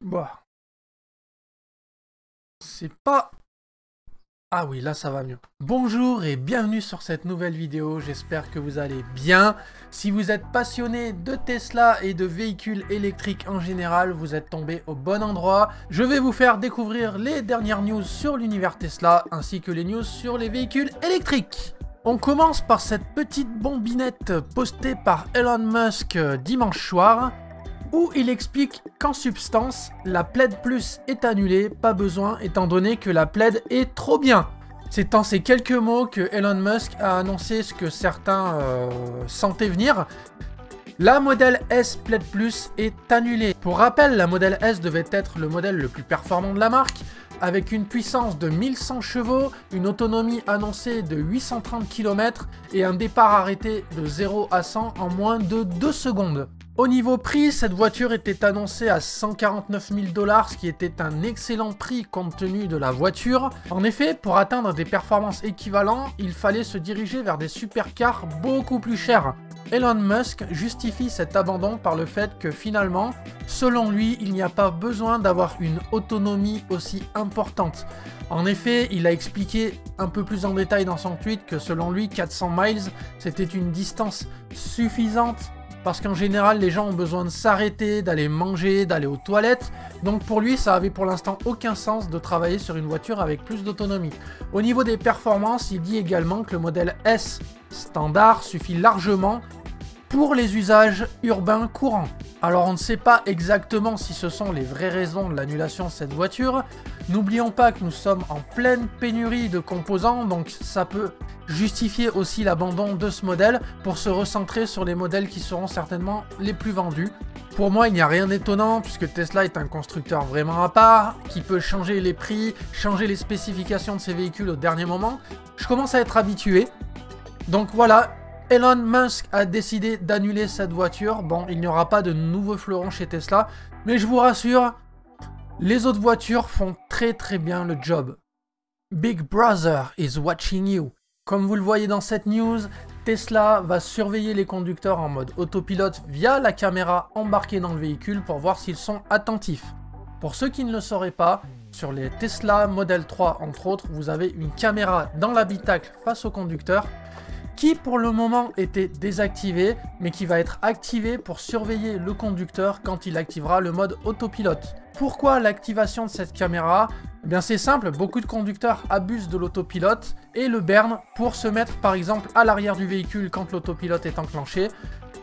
Bah. C'est pas... Ah oui, là ça va mieux. Bonjour et bienvenue sur cette nouvelle vidéo, j'espère que vous allez bien. Si vous êtes passionné de Tesla et de véhicules électriques en général, vous êtes tombé au bon endroit. Je vais vous faire découvrir les dernières news sur l'univers Tesla, ainsi que les news sur les véhicules électriques. On commence par cette petite bombinette postée par Elon Musk dimanche soir où il explique qu'en substance, la plaid plus est annulée, pas besoin étant donné que la plaid est trop bien. C'est en ces quelques mots que Elon Musk a annoncé ce que certains euh, sentaient venir. La modèle S Plaid Plus est annulée. Pour rappel, la modèle S devait être le modèle le plus performant de la marque, avec une puissance de 1100 chevaux, une autonomie annoncée de 830 km et un départ arrêté de 0 à 100 en moins de 2 secondes. Au niveau prix, cette voiture était annoncée à 149 000 dollars, ce qui était un excellent prix compte tenu de la voiture. En effet, pour atteindre des performances équivalentes, il fallait se diriger vers des supercars beaucoup plus chers. Elon Musk justifie cet abandon par le fait que finalement, selon lui, il n'y a pas besoin d'avoir une autonomie aussi importante. En effet, il a expliqué un peu plus en détail dans son tweet que selon lui, 400 miles, c'était une distance suffisante parce qu'en général, les gens ont besoin de s'arrêter, d'aller manger, d'aller aux toilettes. Donc pour lui, ça avait pour l'instant aucun sens de travailler sur une voiture avec plus d'autonomie. Au niveau des performances, il dit également que le modèle S standard suffit largement pour les usages urbains courants. Alors on ne sait pas exactement si ce sont les vraies raisons de l'annulation de cette voiture. N'oublions pas que nous sommes en pleine pénurie de composants, donc ça peut justifier aussi l'abandon de ce modèle pour se recentrer sur les modèles qui seront certainement les plus vendus. Pour moi, il n'y a rien d'étonnant puisque Tesla est un constructeur vraiment à part, qui peut changer les prix, changer les spécifications de ses véhicules au dernier moment. Je commence à être habitué. Donc voilà, Elon Musk a décidé d'annuler cette voiture. Bon, il n'y aura pas de nouveaux fleurons chez Tesla, mais je vous rassure, les autres voitures font très très bien le job. Big Brother is watching you. Comme vous le voyez dans cette news, Tesla va surveiller les conducteurs en mode autopilote via la caméra embarquée dans le véhicule pour voir s'ils sont attentifs. Pour ceux qui ne le sauraient pas, sur les Tesla Model 3 entre autres, vous avez une caméra dans l'habitacle face au conducteur qui pour le moment était désactivée mais qui va être activée pour surveiller le conducteur quand il activera le mode autopilote. Pourquoi l'activation de cette caméra? Eh bien c'est simple, beaucoup de conducteurs abusent de l'autopilote et le bernent pour se mettre par exemple à l'arrière du véhicule quand l'autopilote est enclenché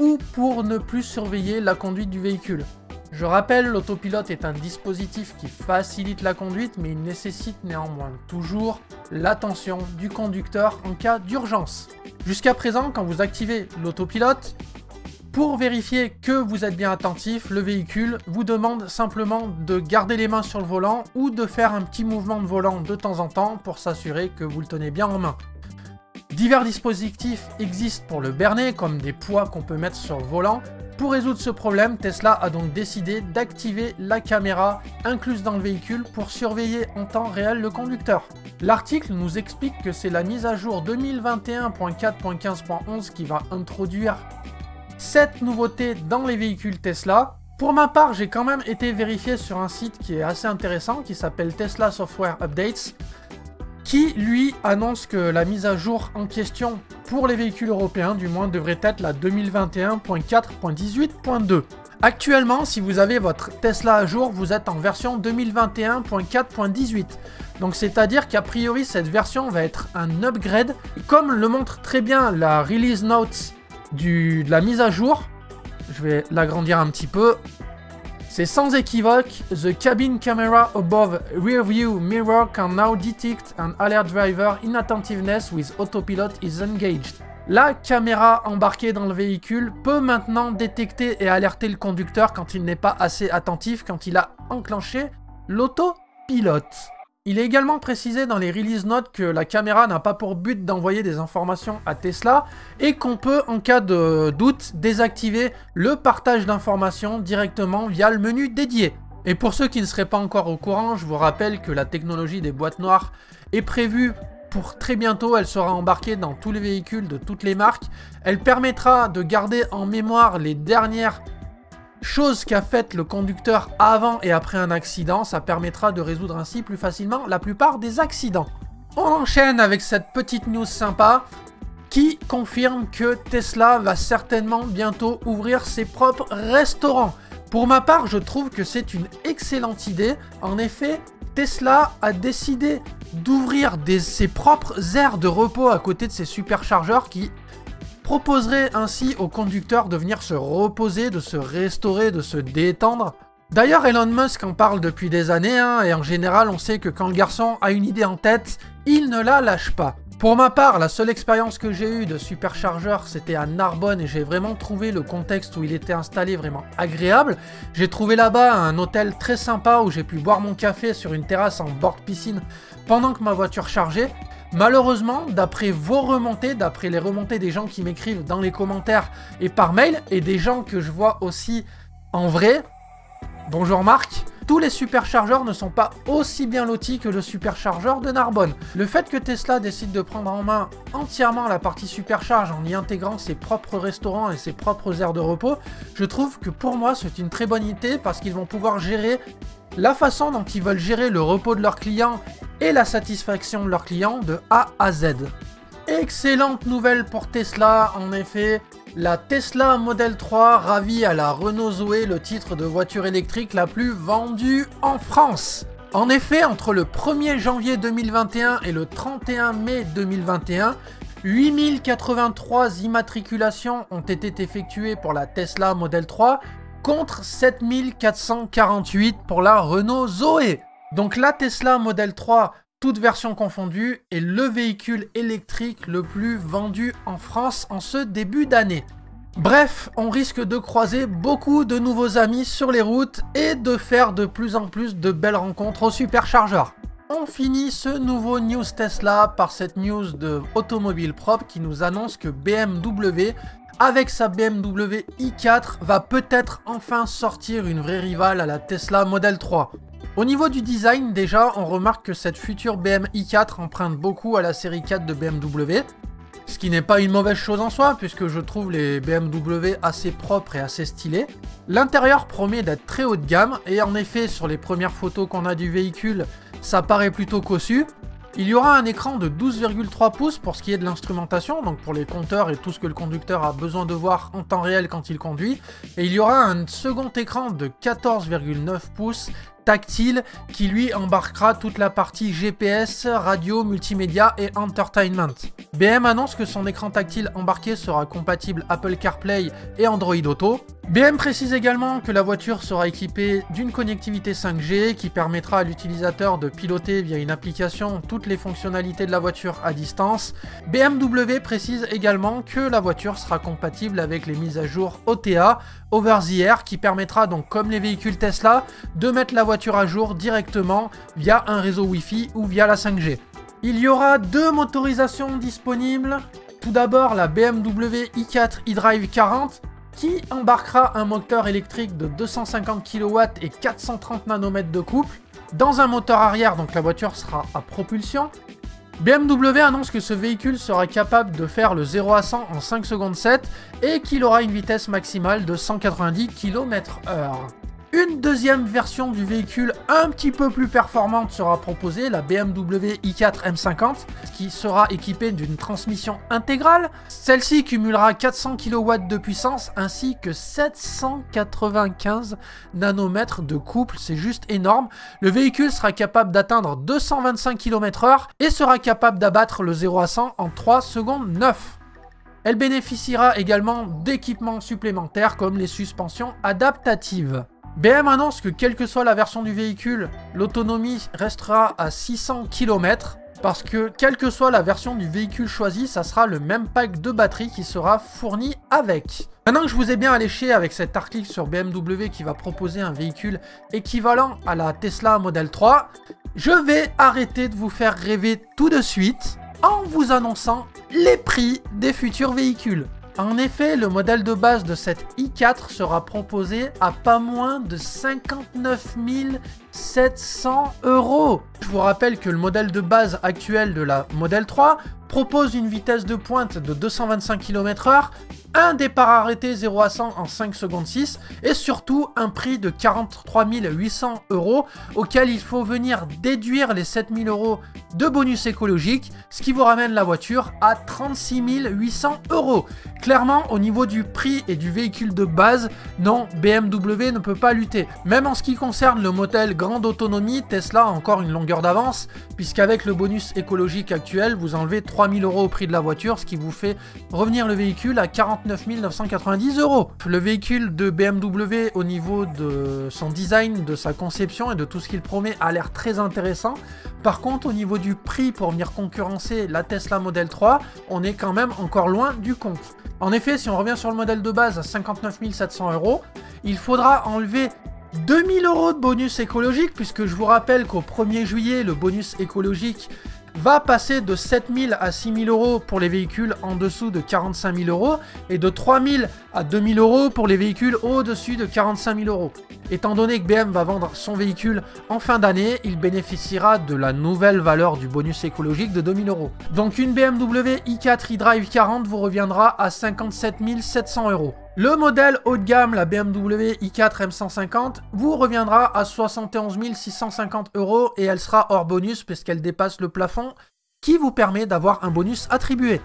ou pour ne plus surveiller la conduite du véhicule. Je rappelle, l'autopilote est un dispositif qui facilite la conduite mais il nécessite néanmoins toujours l'attention du conducteur en cas d'urgence. Jusqu'à présent, quand vous activez l'autopilote, pour vérifier que vous êtes bien attentif, le véhicule vous demande simplement de garder les mains sur le volant ou de faire un petit mouvement de volant de temps en temps pour s'assurer que vous le tenez bien en main. Divers dispositifs existent pour le berner, comme des poids qu'on peut mettre sur le volant. Pour résoudre ce problème, Tesla a donc décidé d'activer la caméra incluse dans le véhicule pour surveiller en temps réel le conducteur. L'article nous explique que c'est la mise à jour 2021.4.15.11 qui va introduire cette nouveauté dans les véhicules Tesla. Pour ma part, j'ai quand même été vérifié sur un site qui est assez intéressant, qui s'appelle Tesla Software Updates, qui lui annonce que la mise à jour en question pour les véhicules européens, du moins, devrait être la 2021.4.18.2. Actuellement, si vous avez votre Tesla à jour, vous êtes en version 2021.4.18. Donc c'est-à-dire qu'a priori cette version va être un upgrade. Comme le montre très bien la release notes de la mise à jour, je vais l'agrandir un petit peu. C'est sans équivoque, the cabin camera above rear view mirror can now detect an alert driver inattentiveness with autopilot is engaged. La caméra embarquée dans le véhicule peut maintenant détecter et alerter le conducteur quand il n'est pas assez attentif, quand il a enclenché l'autopilote. Il est également précisé dans les release notes que la caméra n'a pas pour but d'envoyer des informations à Tesla et qu'on peut, en cas de doute, désactiver le partage d'informations directement via le menu dédié. Et pour ceux qui ne seraient pas encore au courant, je vous rappelle que la technologie des boîtes noires est prévue pour très bientôt, elle sera embarquée dans tous les véhicules de toutes les marques. Elle permettra de garder en mémoire les dernières chose qu'a faite le conducteur avant et après un accident, ça permettra de résoudre ainsi plus facilement la plupart des accidents. On enchaîne avec cette petite news sympa qui confirme que Tesla va certainement bientôt ouvrir ses propres restaurants. Pour ma part, je trouve que c'est une excellente idée. En effet, Tesla a décidé d'ouvrir ses propres aires de repos à côté de ses superchargeurs qui proposeraient ainsi aux conducteurs de venir se reposer, de se restaurer, de se détendre. D'ailleurs, Elon Musk en parle depuis des années, hein, et en général, on sait que quand le garçon a une idée en tête, il ne la lâche pas. Pour ma part, la seule expérience que j'ai eue de superchargeur, c'était à Narbonne et j'ai vraiment trouvé le contexte où il était installé vraiment agréable. J'ai trouvé là-bas un hôtel très sympa où j'ai pu boire mon café sur une terrasse en bord de piscine pendant que ma voiture chargeait. Malheureusement, d'après vos remontées, d'après les remontées des gens qui m'écrivent dans les commentaires et par mail, et des gens que je vois aussi en vrai, bonjour Marc, tous les superchargeurs ne sont pas aussi bien lotis que le superchargeur de Narbonne. Le fait que Tesla décide de prendre en main entièrement la partie supercharge en y intégrant ses propres restaurants et ses propres aires de repos, je trouve que pour moi c'est une très bonne idée parce qu'ils vont pouvoir gérer la façon dont ils veulent gérer le repos de leurs clients et la satisfaction de leurs clients de A à Z. Excellente nouvelle pour Tesla, en effet, la Tesla Model 3 ravit à la Renault Zoé le titre de voiture électrique la plus vendue en France. En effet, entre le 1er janvier 2021 et le 31 mai 2021, 8083 immatriculations ont été effectuées pour la Tesla Model 3 contre 7448 pour la Renault Zoé. Donc la Tesla Model 3 toutes versions confondues, est le véhicule électrique le plus vendu en France en ce début d'année. Bref, on risque de croiser beaucoup de nouveaux amis sur les routes et de faire de plus en plus de belles rencontres au superchargeur. On finit ce nouveau news Tesla par cette news de Automobile Propre qui nous annonce que BMW, avec sa BMW i4, va peut-être enfin sortir une vraie rivale à la Tesla Model 3. Au niveau du design, déjà, on remarque que cette future BM i4 emprunte beaucoup à la série 4 de BMW, ce qui n'est pas une mauvaise chose en soi, puisque je trouve les BMW assez propres et assez stylés. L'intérieur promet d'être très haut de gamme, et en effet, sur les premières photos qu'on a du véhicule, ça paraît plutôt cossu. Il y aura un écran de 12,3 pouces pour ce qui est de l'instrumentation, donc pour les compteurs et tout ce que le conducteur a besoin de voir en temps réel quand il conduit. Et il y aura un second écran de 14,9 pouces tactile qui lui embarquera toute la partie GPS, radio, multimédia et entertainment. BM annonce que son écran tactile embarqué sera compatible Apple CarPlay et Android Auto. BM précise également que la voiture sera équipée d'une connectivité 5G qui permettra à l'utilisateur de piloter via une application toutes les fonctionnalités de la voiture à distance. BMW précise également que la voiture sera compatible avec les mises à jour OTA, Over the Air, qui permettra donc comme les véhicules Tesla de mettre la voiture à jour directement via un réseau Wi-Fi ou via la 5G. Il y aura deux motorisations disponibles. Tout d'abord la BMW i4 eDrive 40 qui embarquera un moteur électrique de 250 kW et 430 nanomètres de couple dans un moteur arrière, donc la voiture sera à propulsion. BMW annonce que ce véhicule sera capable de faire le 0 à 100 en 5 secondes 7 et qu'il aura une vitesse maximale de 190 km/h. Une deuxième version du véhicule un petit peu plus performante sera proposée, la BMW i4 M50, qui sera équipée d'une transmission intégrale. Celle-ci cumulera 400 kW de puissance ainsi que 795 nanomètres de couple, c'est juste énorme. Le véhicule sera capable d'atteindre 225 km/h et sera capable d'abattre le 0 à 100 en 3 secondes 9. Elle bénéficiera également d'équipements supplémentaires comme les suspensions adaptatives. BM annonce que quelle que soit la version du véhicule, l'autonomie restera à 600 km parce que quelle que soit la version du véhicule choisi, ça sera le même pack de batterie qui sera fourni avec. Maintenant que je vous ai bien alléché avec cet article sur BMW qui va proposer un véhicule équivalent à la Tesla Model 3, je vais arrêter de vous faire rêver tout de suite en vous annonçant les prix des futurs véhicules. En effet, le modèle de base de cette i4 sera proposé à pas moins de 59 700 euros. Je vous rappelle que le modèle de base actuel de la Model 3 propose une vitesse de pointe de 225 km/h, un départ arrêté 0 à 100 en 5 secondes 6 et surtout un prix de 43 800 euros auquel il faut venir déduire les 7000 euros de bonus écologique, ce qui vous ramène la voiture à 36 800 euros. Clairement, au niveau du prix et du véhicule de base, non, BMW ne peut pas lutter. Même en ce qui concerne le modèle grande autonomie, Tesla a encore une longueur d'avance, puisqu'avec le bonus écologique actuel, vous enlevez 3000 euros au prix de la voiture, ce qui vous fait revenir le véhicule à 49 990 euros. Le véhicule de BMW au niveau de son design, de sa conception et de tout ce qu'il promet a l'air très intéressant. Par contre, au niveau du prix pour venir concurrencer la Tesla Model 3, on est quand même encore loin du compte. En effet, si on revient sur le modèle de base à 59 700 euros, il faudra enlever 2000 euros de bonus écologique, puisque je vous rappelle qu'au 1er juillet, le bonus écologique va passer de 7000 à 6000 euros pour les véhicules en dessous de 45 000 euros et de 3000 à 2000 euros pour les véhicules au-dessus de 45 000 euros. Étant donné que BM va vendre son véhicule en fin d'année, il bénéficiera de la nouvelle valeur du bonus écologique de 2000 euros. Donc une BMW i4 eDrive 40 vous reviendra à 57 700 euros. Le modèle haut de gamme, la BMW i4 M150, vous reviendra à 71 650 euros et elle sera hors bonus puisqu'elle dépasse le plafond qui vous permet d'avoir un bonus attribué.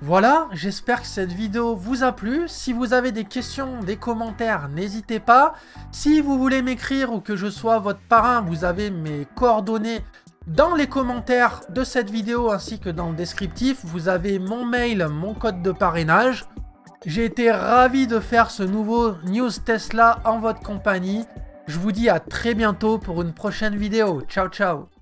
Voilà, j'espère que cette vidéo vous a plu. Si vous avez des questions, des commentaires, n'hésitez pas. Si vous voulez m'écrire ou que je sois votre parrain, vous avez mes coordonnées dans les commentaires de cette vidéo ainsi que dans le descriptif. Vous avez mon mail, mon code de parrainage. J'ai été ravi de faire ce nouveau News Tesla en votre compagnie. Je vous dis à très bientôt pour une prochaine vidéo. Ciao ciao